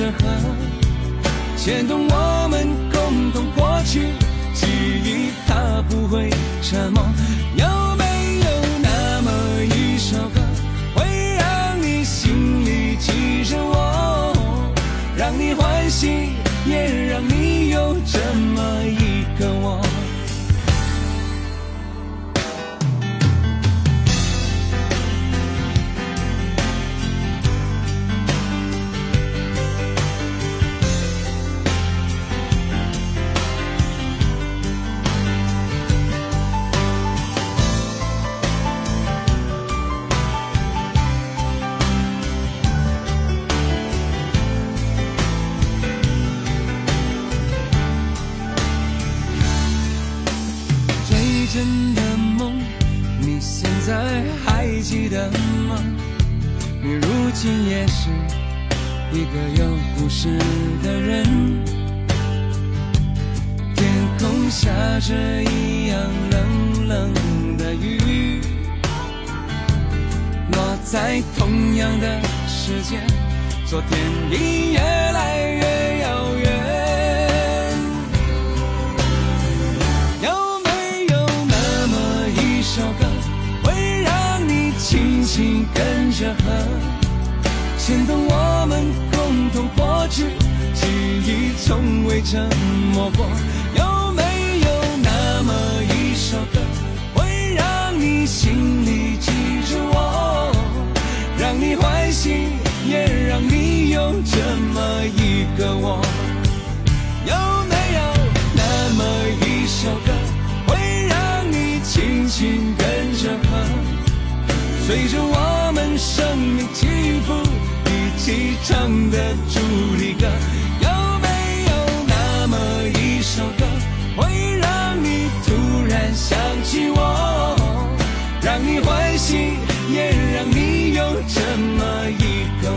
着河，牵动我们共同过去记忆，它不会沉默。有没有那么一首歌，会让你心里记着我，让你欢喜，也让你有这么一真的梦，你现在还记得吗？你如今也是一个有故事的人。天空下着一样冷冷的雨，落在同样的时间，昨天已越来越心跟着和，牵动我们共同过去，记忆从未沉默过。随着我们生命起伏，一起唱的主题歌？有没有那么一首歌，会让你突然想起我，让你欢喜，也让你有这么一个